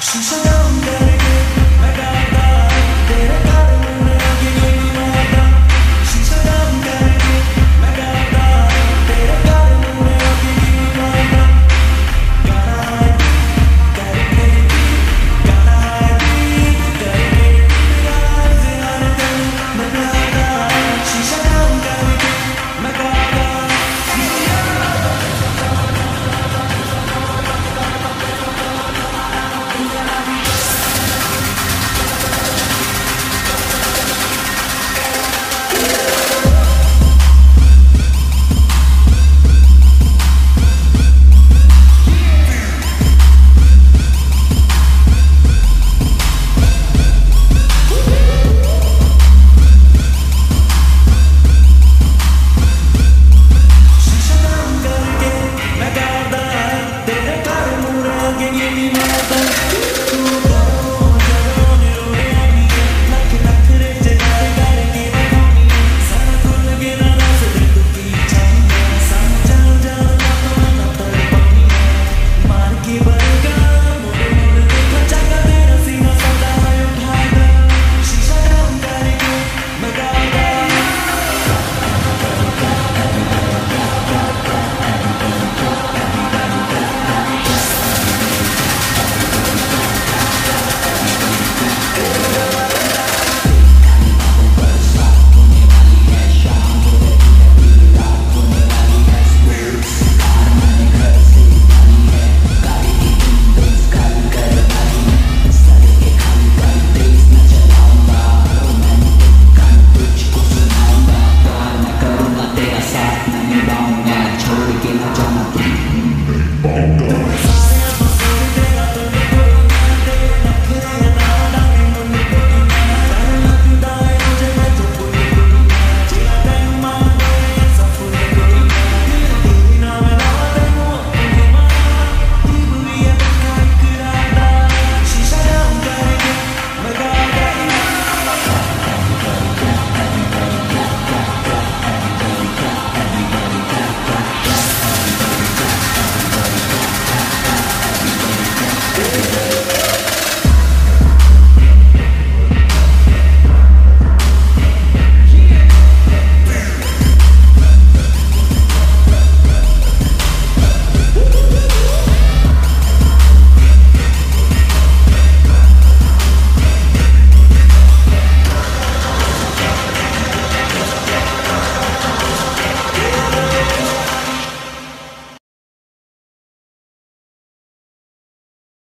She's around forever. about